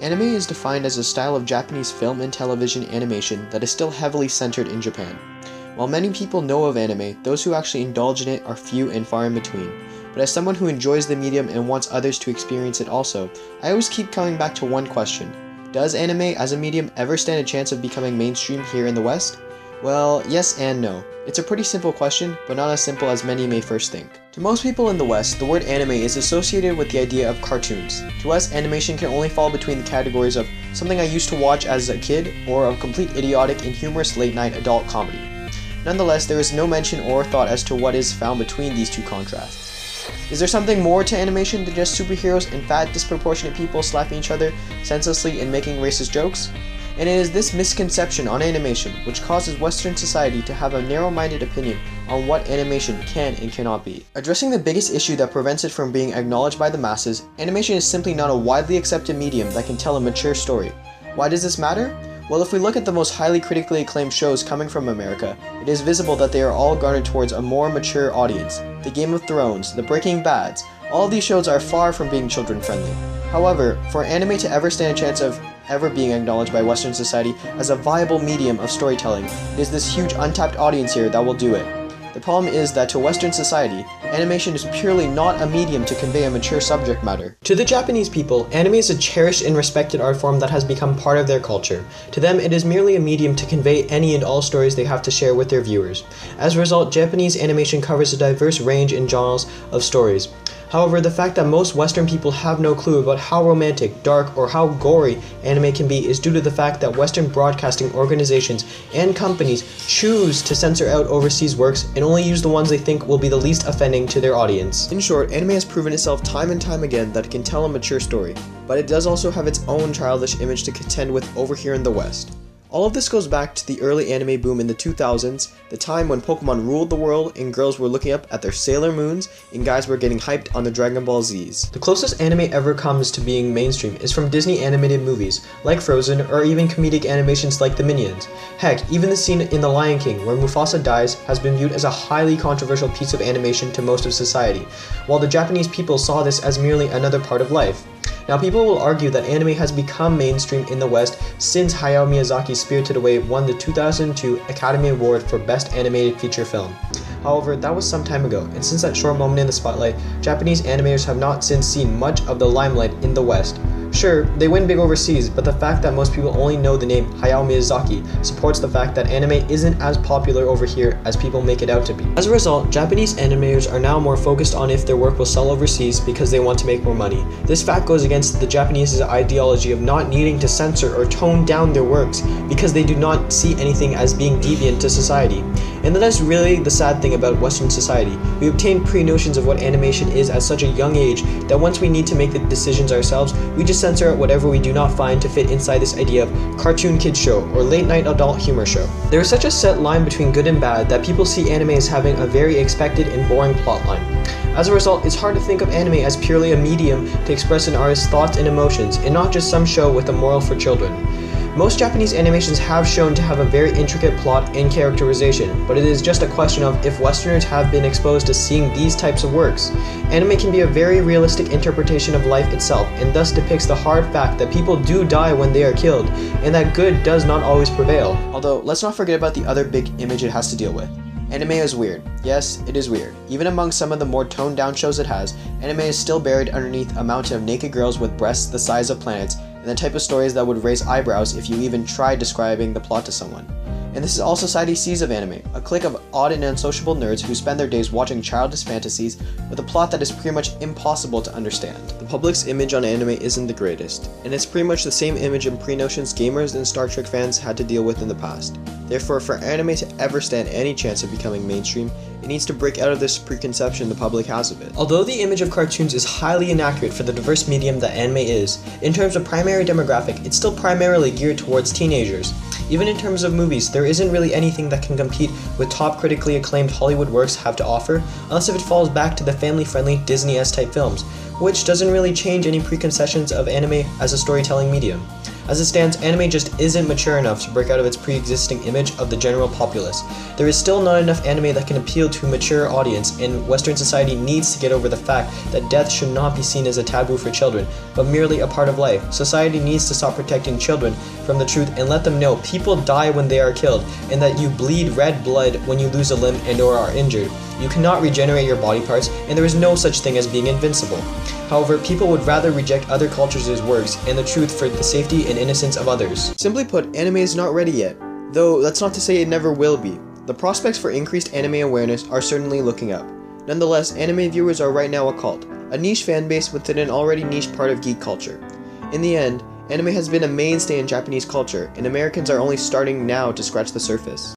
Anime is defined as a style of Japanese film and television animation that is still heavily centered in Japan. While many people know of anime, those who actually indulge in it are few and far in between. But as someone who enjoys the medium and wants others to experience it also, I always keep coming back to one question Does anime as a medium ever stand a chance of becoming mainstream here in the West? Well, yes and no. It's a pretty simple question, but not as simple as many may first think. To most people in the West, the word anime is associated with the idea of cartoons. To us, animation can only fall between the categories of something I used to watch as a kid or of complete idiotic and humorous late night adult comedy. Nonetheless, there is no mention or thought as to what is found between these two contrasts. Is there something more to animation than just superheroes and fat, disproportionate people slapping each other senselessly and making racist jokes? And it is this misconception on animation which causes Western society to have a narrow minded opinion on what animation can and cannot be. Addressing the biggest issue that prevents it from being acknowledged by the masses, animation is simply not a widely accepted medium that can tell a mature story. Why does this matter? Well, if we look at the most highly critically acclaimed shows coming from America, it is visible that they are all garnered towards a more mature audience. The Game of Thrones, The Breaking Bads, all these shows are far from being children friendly. However, for anime to ever stand a chance of ever being acknowledged by Western society as a viable medium of storytelling, it is this huge untapped audience here that will do it. The problem is that to Western society, animation is purely not a medium to convey a mature subject matter. To the Japanese people, anime is a cherished and respected art form that has become part of their culture. To them, it is merely a medium to convey any and all stories they have to share with their viewers. As a result, Japanese animation covers a diverse range and genres of stories. However, the fact that most Western people have no clue about how romantic, dark, or how gory anime can be is due to the fact that Western broadcasting organizations and companies choose to censor out overseas works and only use the ones they think will be the least offending to their audience. In short, anime has proven itself time and time again that it can tell a mature story, but it does also have its own childish image to contend with over here in the West. All of this goes back to the early anime boom in the 2000s, the time when Pokemon ruled the world and girls were looking up at their Sailor Moons and guys were getting hyped on the Dragon Ball Zs. The closest anime ever comes to being mainstream is from Disney animated movies, like Frozen, or even comedic animations like The Minions. Heck, even the scene in The Lion King where Mufasa dies has been viewed as a highly controversial piece of animation to most of society, while the Japanese people saw this as merely another part of life. Now, people will argue that anime has become mainstream in the West since Hayao Miyazaki's Spirited Away won the 2002 Academy Award for Best Animated Feature Film. However, that was some time ago, and since that short moment in the spotlight, Japanese animators have not since seen much of the limelight in the West. Sure, they win big overseas, but the fact that most people only know the name Hayao Miyazaki supports the fact that anime isn't as popular over here as people make it out to be. As a result, Japanese animators are now more focused on if their work will sell overseas because they want to make more money. This fact goes against the Japanese ideology of not needing to censor or tone down their works because they do not see anything as being deviant to society. And that is really the sad thing about Western society. We obtain pre-notions of what animation is at such a young age that once we need to make the decisions ourselves, we just censor out whatever we do not find to fit inside this idea of cartoon kids show or late night adult humor show. There is such a set line between good and bad that people see anime as having a very expected and boring plotline. As a result, it's hard to think of anime as purely a medium to express an artist's thoughts and emotions, and not just some show with a moral for children. Most Japanese animations have shown to have a very intricate plot and characterization, but it is just a question of if Westerners have been exposed to seeing these types of works. Anime can be a very realistic interpretation of life itself, and thus depicts the hard fact that people do die when they are killed, and that good does not always prevail. Although, let's not forget about the other big image it has to deal with. Anime is weird. Yes, it is weird. Even among some of the more toned down shows it has, anime is still buried underneath a mountain of naked girls with breasts the size of planets and the type of stories that would raise eyebrows if you even tried describing the plot to someone. And this is all society sees of anime a clique of odd and unsociable nerds who spend their days watching childish fantasies with a plot that is pretty much impossible to understand. The public's image on anime isn't the greatest, and it's pretty much the same image and pre notions gamers and Star Trek fans had to deal with in the past. Therefore, for anime to ever stand any chance of becoming mainstream, it needs to break out of this preconception the public has of it. Although the image of cartoons is highly inaccurate for the diverse medium that anime is, in terms of primary demographic, it's still primarily geared towards teenagers. Even in terms of movies, there isn't really anything that can compete with top critically acclaimed Hollywood works have to offer, unless if it falls back to the family-friendly Disney-esque type films, which doesn't really change any preconceptions of anime as a storytelling medium. As it stands, anime just isn't mature enough to break out of its pre-existing image of the general populace. There is still not enough anime that can appeal to a mature audience, and Western society needs to get over the fact that death should not be seen as a taboo for children, but merely a part of life. Society needs to stop protecting children from the truth and let them know people die when they are killed, and that you bleed red blood when you lose a limb and or are injured. You cannot regenerate your body parts, and there is no such thing as being invincible. However, people would rather reject other cultures' works and the truth for the safety and innocence of others. Simply put, anime is not ready yet, though that's not to say it never will be. The prospects for increased anime awareness are certainly looking up. Nonetheless, anime viewers are right now a cult, a niche fanbase within an already niche part of geek culture. In the end, anime has been a mainstay in Japanese culture, and Americans are only starting now to scratch the surface.